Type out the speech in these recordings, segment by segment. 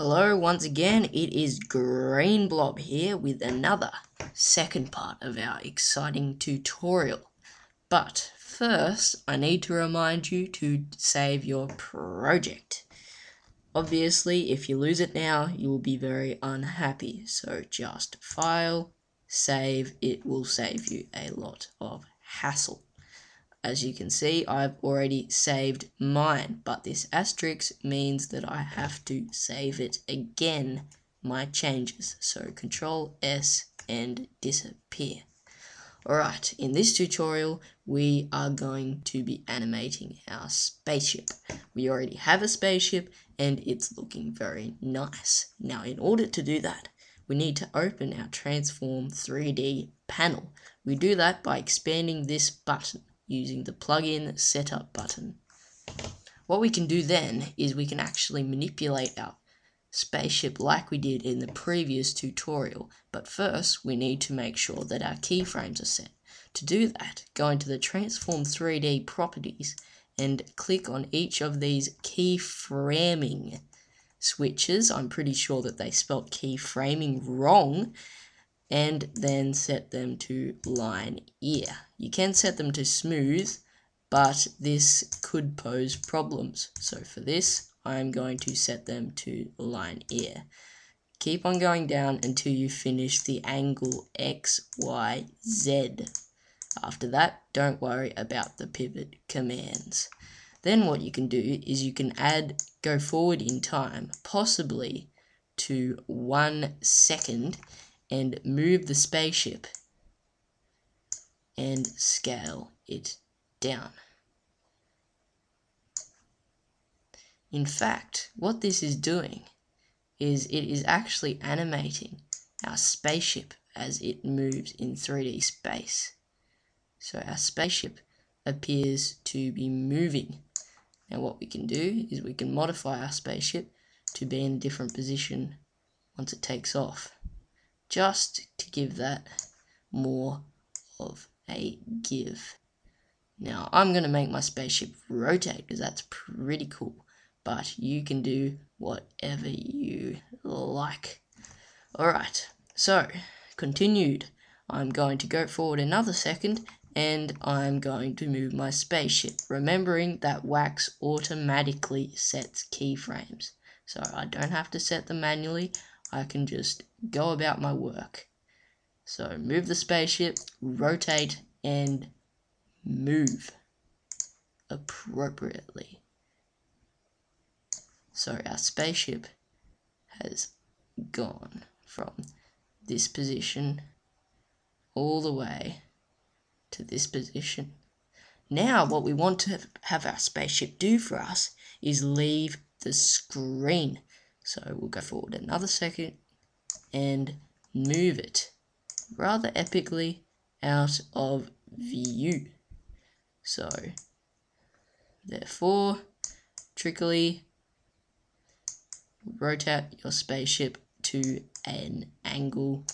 Hello, once again, it is Green Blob here with another second part of our exciting tutorial. But first, I need to remind you to save your project. Obviously, if you lose it now, you will be very unhappy. So just file, save, it will save you a lot of hassle. As you can see, I've already saved mine, but this asterisk means that I have to save it again, my changes. So Control S and disappear. Alright, in this tutorial, we are going to be animating our spaceship. We already have a spaceship, and it's looking very nice. Now, in order to do that, we need to open our Transform 3D panel. We do that by expanding this button using the plugin setup button. What we can do then is we can actually manipulate our spaceship like we did in the previous tutorial, but first we need to make sure that our keyframes are set. To do that, go into the Transform 3D properties and click on each of these keyframing switches. I'm pretty sure that they spelt keyframing wrong and then set them to line ear. You can set them to smooth, but this could pose problems. So for this, I'm going to set them to linear. Keep on going down until you finish the angle X, Y, Z. After that, don't worry about the pivot commands. Then what you can do is you can add, go forward in time, possibly to one second, and move the spaceship and scale it down. In fact, what this is doing is it is actually animating our spaceship as it moves in 3D space. So our spaceship appears to be moving. Now what we can do is we can modify our spaceship to be in a different position once it takes off just to give that more of a give. Now, I'm going to make my spaceship rotate because that's pretty cool, but you can do whatever you like. Alright, so, continued. I'm going to go forward another second and I'm going to move my spaceship, remembering that Wax automatically sets keyframes. So I don't have to set them manually, I can just go about my work. So move the spaceship, rotate, and move appropriately. So our spaceship has gone from this position all the way to this position. Now what we want to have our spaceship do for us is leave the screen. So we'll go forward another second and move it rather epically out of view. So therefore, trickily rotate your spaceship to an angle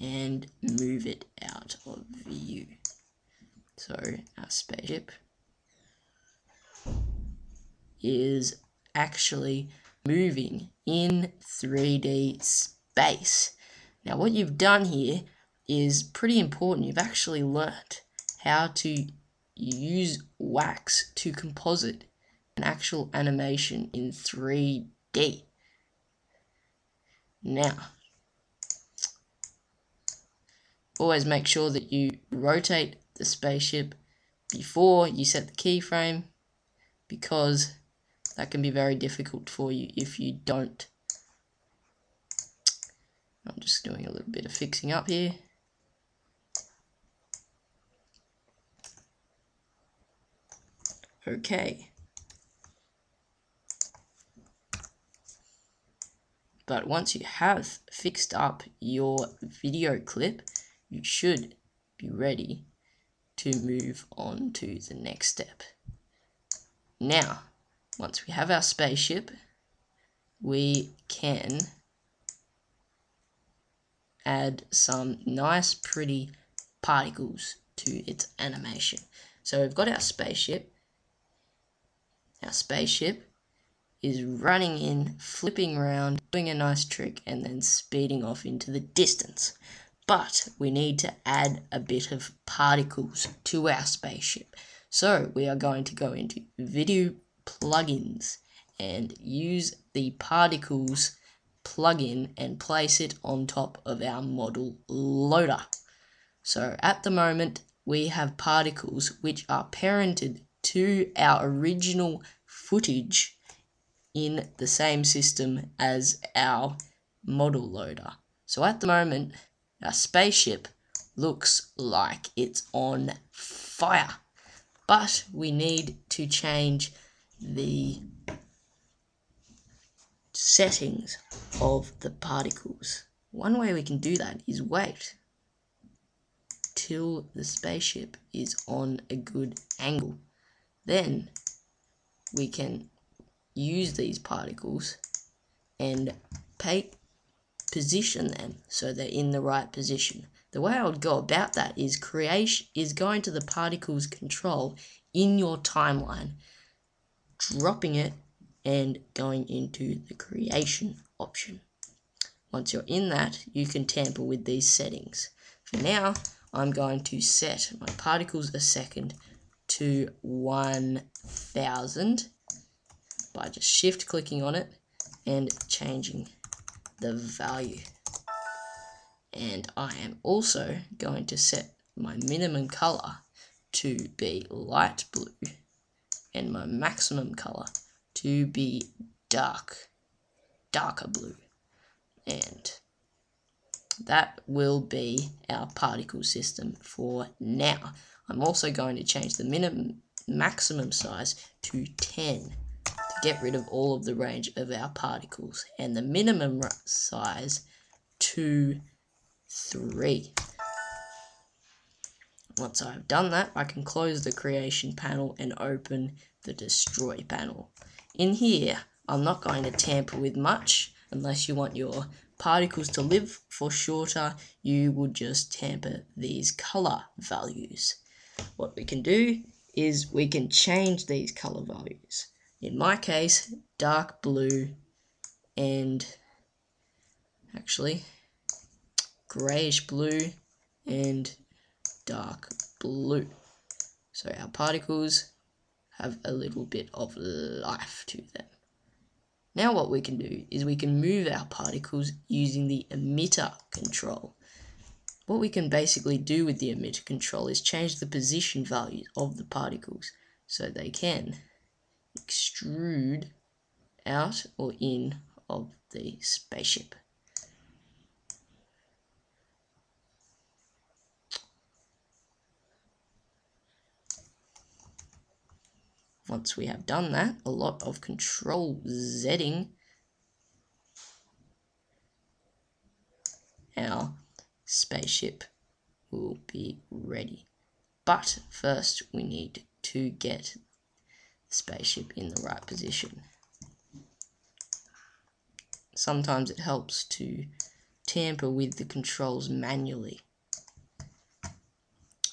and move it out of view. So our spaceship is actually moving in 3D space. Now what you've done here is pretty important. You've actually learnt how to use wax to composite an actual animation in 3D. Now, always make sure that you rotate the spaceship before you set the keyframe because that can be very difficult for you if you don't. I'm just doing a little bit of fixing up here. Okay. But once you have fixed up your video clip, you should be ready to move on to the next step. Now, once we have our spaceship, we can add some nice pretty particles to its animation. So we've got our spaceship. Our spaceship is running in, flipping around, doing a nice trick, and then speeding off into the distance. But we need to add a bit of particles to our spaceship. So we are going to go into video plugins and use the particles plugin and place it on top of our model loader. So at the moment we have particles which are parented to our original footage in the same system as our model loader. So at the moment, our spaceship looks like it's on fire. But we need to change the settings of the particles. One way we can do that is wait till the spaceship is on a good angle. Then we can use these particles and pay, position them so they're in the right position. The way I would go about that is creation is going to the particles control in your timeline, dropping it and going into the creation option. Once you're in that, you can tamper with these settings. For now, I'm going to set my particles a second to 1000 by just shift clicking on it and changing the value. And I am also going to set my minimum color to be light blue and my maximum color to be dark, darker blue. And that will be our particle system for now. I'm also going to change the minimum maximum size to 10 get rid of all of the range of our particles and the minimum size to 3. Once I've done that, I can close the creation panel and open the destroy panel. In here, I'm not going to tamper with much unless you want your particles to live for shorter, you would just tamper these color values. What we can do is we can change these color values in my case, dark blue and actually grayish blue and dark blue. So our particles have a little bit of life to them. Now what we can do is we can move our particles using the emitter control. What we can basically do with the emitter control is change the position values of the particles so they can extrude out or in of the spaceship. Once we have done that, a lot of control Zing, our spaceship will be ready. But first we need to get spaceship in the right position. Sometimes it helps to tamper with the controls manually.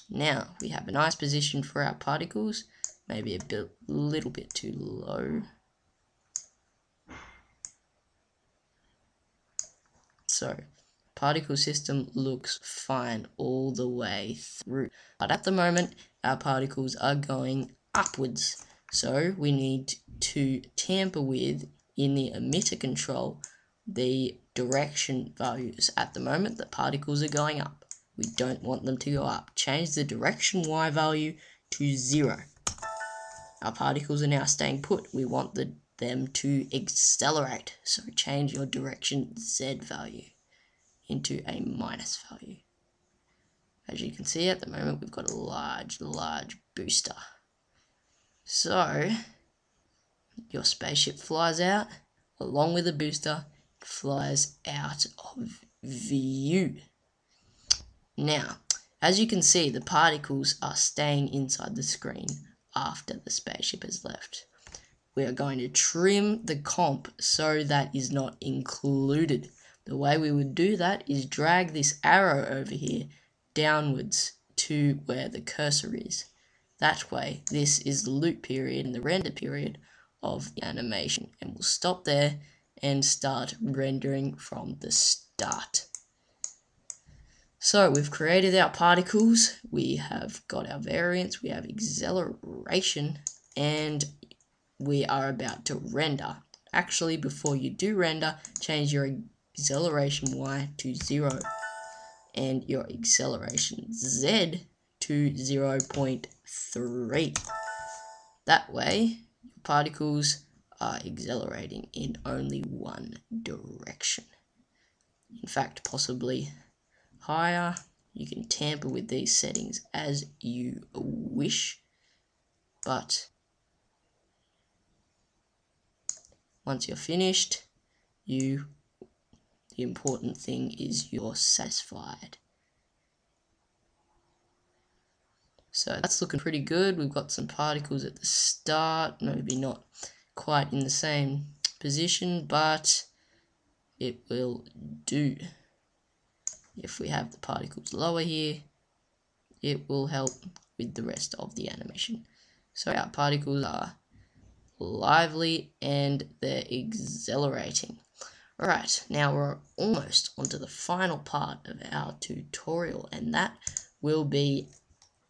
Now we have a nice position for our particles, maybe a bit, little bit too low. So, particle system looks fine all the way through. But at the moment, our particles are going upwards. So we need to tamper with in the emitter control the direction values. At the moment the particles are going up. We don't want them to go up. Change the direction y value to 0. Our particles are now staying put. We want the, them to accelerate. So change your direction z value into a minus value. As you can see at the moment we've got a large, large booster. So, your spaceship flies out, along with the booster, flies out of view. Now, as you can see, the particles are staying inside the screen after the spaceship has left. We are going to trim the comp so that is not included. The way we would do that is drag this arrow over here downwards to where the cursor is. That way, this is the loop period and the render period of the animation. And we'll stop there and start rendering from the start. So we've created our particles, we have got our variance, we have acceleration, and we are about to render. Actually, before you do render, change your acceleration y to 0 and your acceleration z to 0.3. That way, particles are accelerating in only one direction. In fact, possibly higher. You can tamper with these settings as you wish, but once you're finished, you the important thing is you're satisfied. So that's looking pretty good. We've got some particles at the start, maybe not quite in the same position, but it will do. If we have the particles lower here, it will help with the rest of the animation. So our particles are lively and they're accelerating. Alright, now we're almost onto the final part of our tutorial and that will be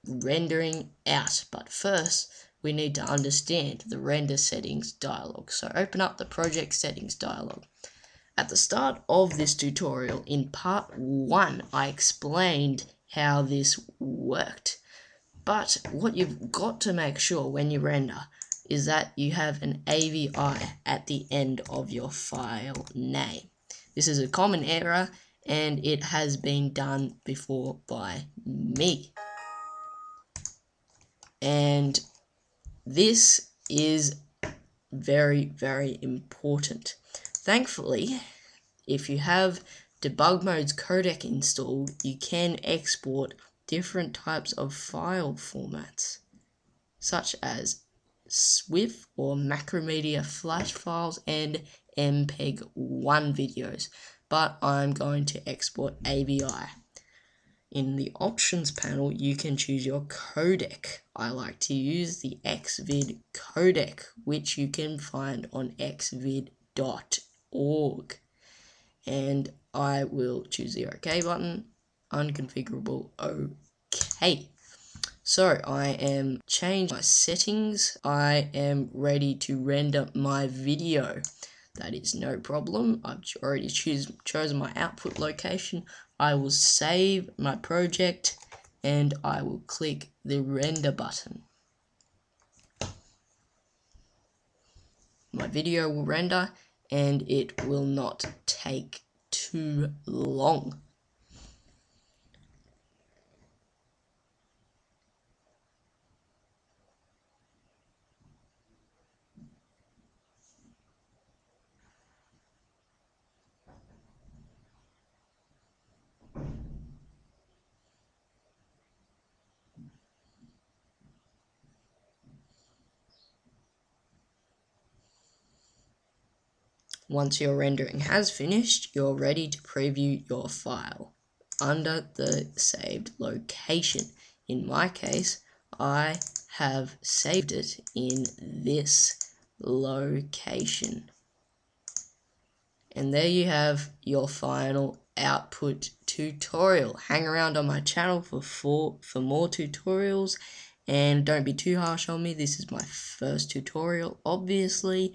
rendering out. But first, we need to understand the render settings dialog. So open up the project settings dialog. At the start of this tutorial, in part 1, I explained how this worked. But what you've got to make sure when you render is that you have an AVI at the end of your file name. This is a common error and it has been done before by me. And this is very, very important. Thankfully, if you have Debugmode's codec installed, you can export different types of file formats, such as SWF or Macromedia flash files and MPEG-1 videos, but I'm going to export AVI. In the options panel, you can choose your codec. I like to use the Xvid codec, which you can find on xvid.org. And I will choose the OK button, unconfigurable OK. So I am changing my settings. I am ready to render my video. That is no problem. I've already choose, chosen my output location. I will save my project and I will click the render button. My video will render and it will not take too long. Once your rendering has finished, you're ready to preview your file under the saved location. In my case, I have saved it in this location. And there you have your final output tutorial. Hang around on my channel for, for, for more tutorials and don't be too harsh on me. This is my first tutorial, obviously